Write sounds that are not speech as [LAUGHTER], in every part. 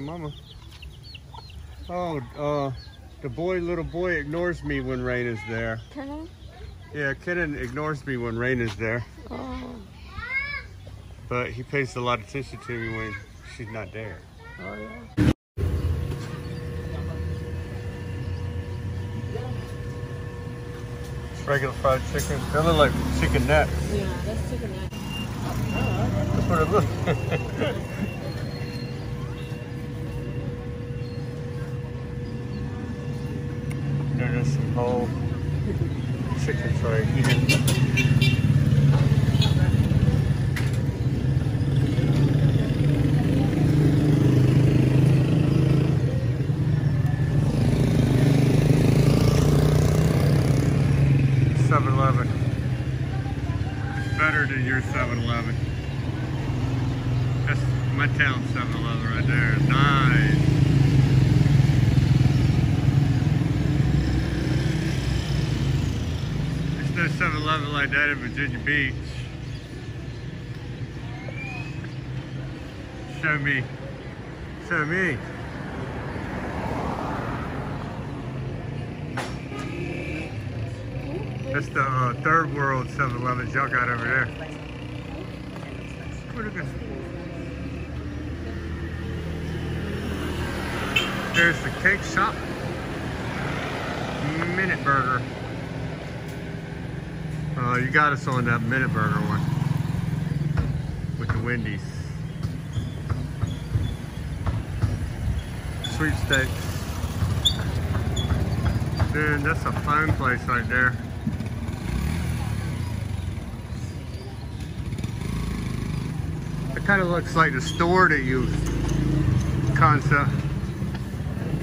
mama. Oh, uh, the boy, little boy ignores me when rain is there. Kenan? Yeah, Kenan ignores me when rain is there, Oh. but he pays a lot of attention to me when she's not there. Oh, yeah. It's regular fried chicken. They look like chicken neck. Yeah, that's chicken neck. That's what it looks. [LAUGHS] There's some whole chickens right here. Better than your 7-Eleven. That's my town 7-Eleven right there. Nice. There's no 7-Eleven like that in Virginia Beach. Show me. Show me. That's the uh, third world 7-Eleven y'all got over there. There's the cake shop. Minute Burger. Uh, you got us on that Minute Burger one. With the Wendy's. Sweepstakes. Dude, that's a fun place right there. It kind of looks like the store that you concept.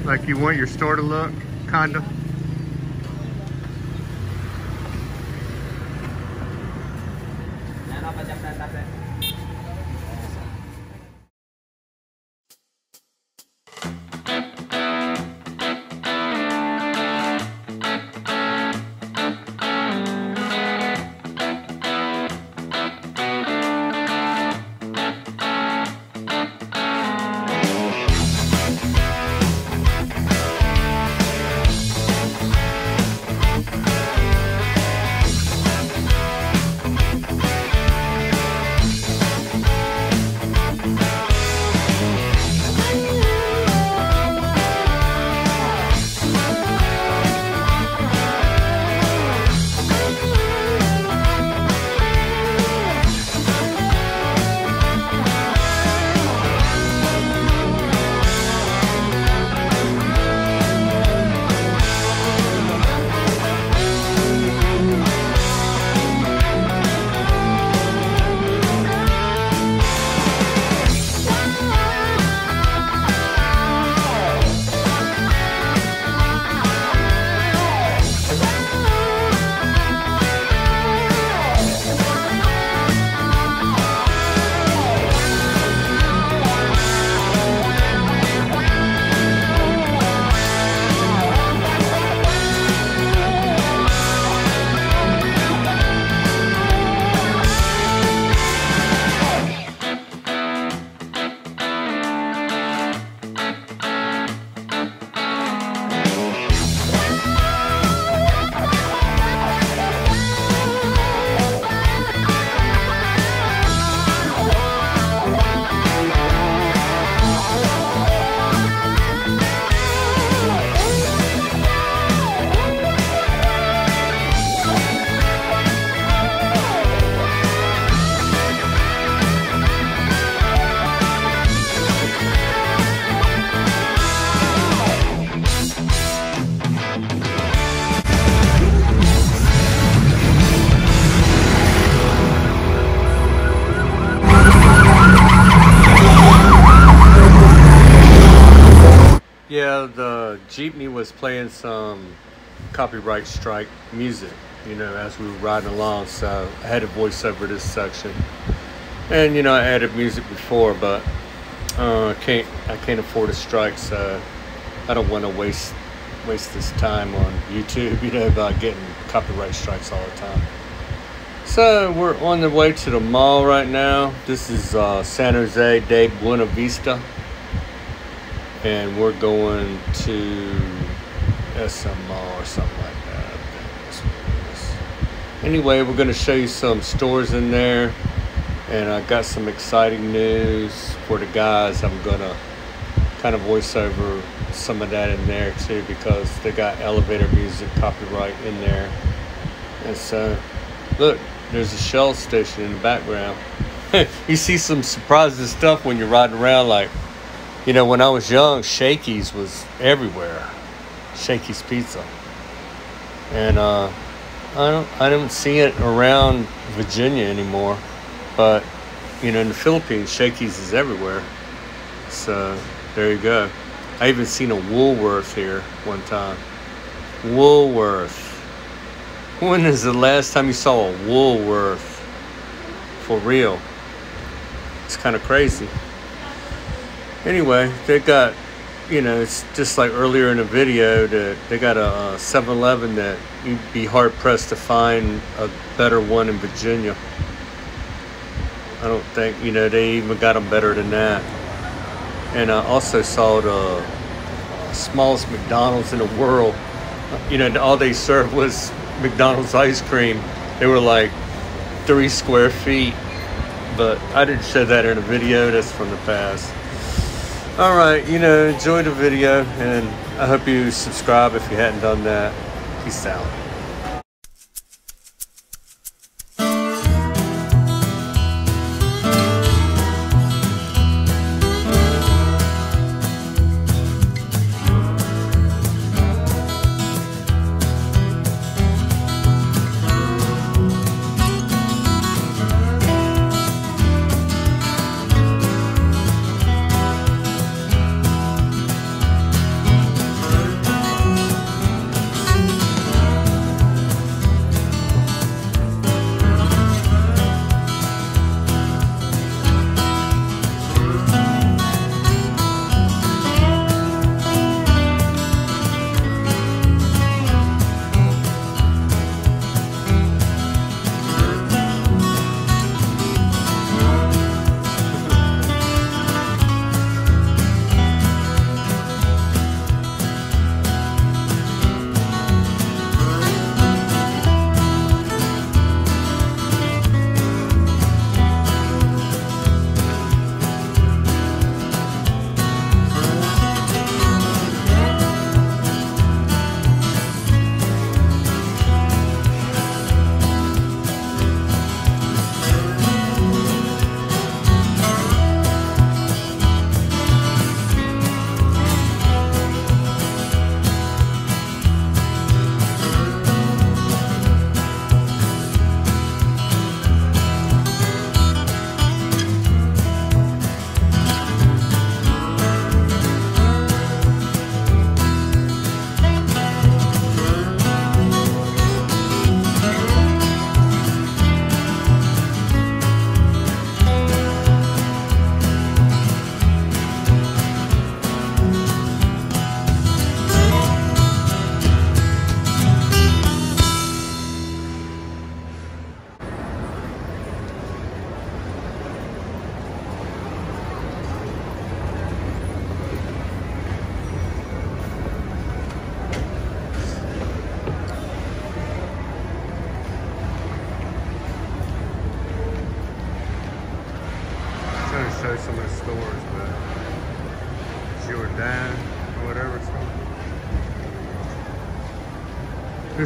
Like you want your store to look, kinda. Jeepney was playing some copyright strike music, you know, as we were riding along. So I had to voice over this section. And you know, I added music before, but uh, I can't I can't afford a strike, so I don't want to waste waste this time on YouTube, [LAUGHS] you know, about getting copyright strikes all the time. So we're on the way to the mall right now. This is uh, San Jose de Buena Vista. And we're going to SMO or something like that. Anyway, we're going to show you some stores in there, and I got some exciting news for the guys. I'm going to kind of voice over some of that in there too because they got elevator music copyright in there. And so, look, there's a Shell station in the background. [LAUGHS] you see some surprising stuff when you're riding around. Like, you know, when I was young, Shakey's was everywhere. Shakey's Pizza, and uh, I don't, I don't see it around Virginia anymore. But you know, in the Philippines, Shakey's is everywhere. So there you go. I even seen a Woolworth here one time. Woolworth. When is the last time you saw a Woolworth? For real. It's kind of crazy. Anyway, they got, you know, it's just like earlier in the video that they got a 7 Eleven that you'd be hard pressed to find a better one in Virginia. I don't think, you know, they even got them better than that. And I also saw the smallest McDonald's in the world. You know, all they served was McDonald's ice cream. They were like three square feet. But I didn't show that in a video. That's from the past. All right, you know, enjoy the video, and I hope you subscribe if you hadn't done that. Peace out.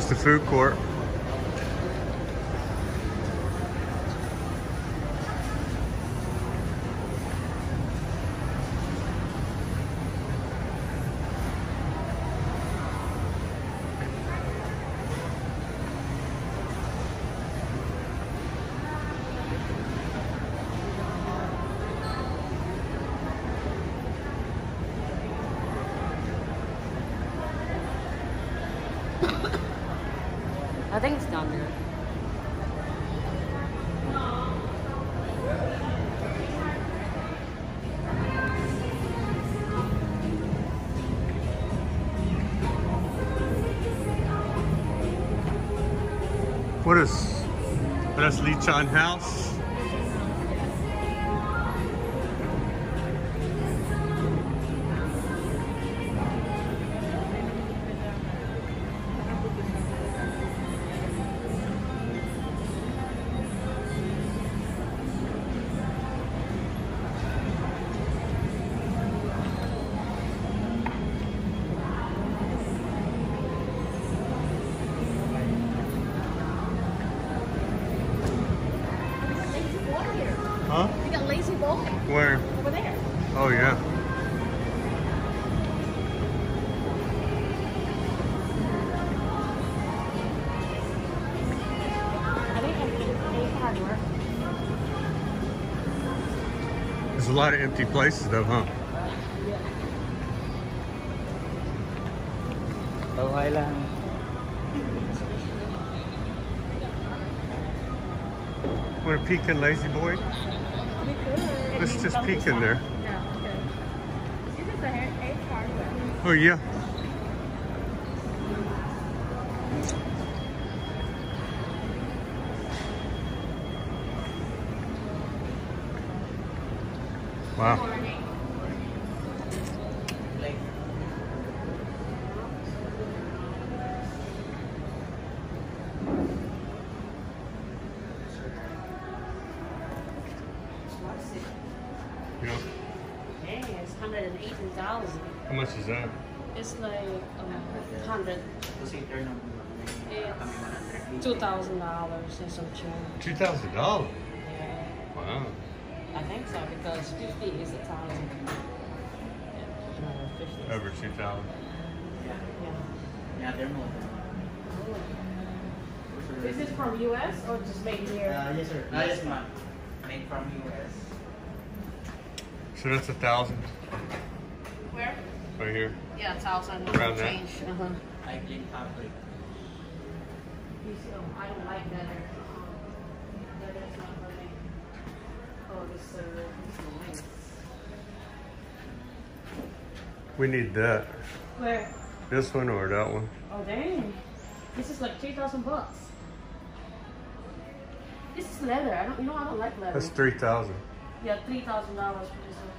Here's the food court. I think it's down there. What is? That's Lee-Chan House. Huh? Got lazy bowling. Where? Over there. Oh, yeah. There's a lot of empty places though, huh? oh hi land Want to peek at La-Z-Boy? Let's just peek in there. Yeah, okay. This is the hair egg hardware. Oh yeah. Wow. Like, You know, Yeah, it's hundred and eighteen thousand. how much is that? It's like um, hundred. kasi turn on kami 100. Two thousand dollars and some change. Two thousand dollars. Yeah, Wow. I think so because fifty is a thousand. Yeah. Over two thousand. Yeah. Yeah. Yeah, they're more. Is this from US or just made here? Uh, yes, sir. Uh, yes, ma'am. Made from US. So that's a thousand Where? right here. Yeah, thousand Around that? change. Uh-huh. I clean fabric. You see, um, I don't like that. Um, that is not for me. Oh, this uh, this is nice. We need that. Where? This one or that one. Oh dang! This is like three thousand bucks. This is leather. I don't. You know I don't like leather. That's three thousand. yeah, three thousand dollars for this one.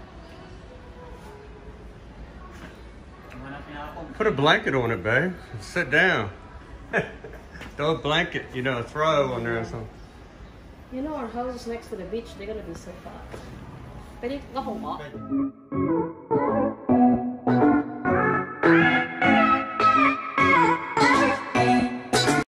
Hanap niya ako. Put a blanket on it, babe. Sit down. [LAUGHS] Throw a blanket, you know, a throw on there or something. You know our house is next to the beach. They're gonna be so fat. Pwede ka ba?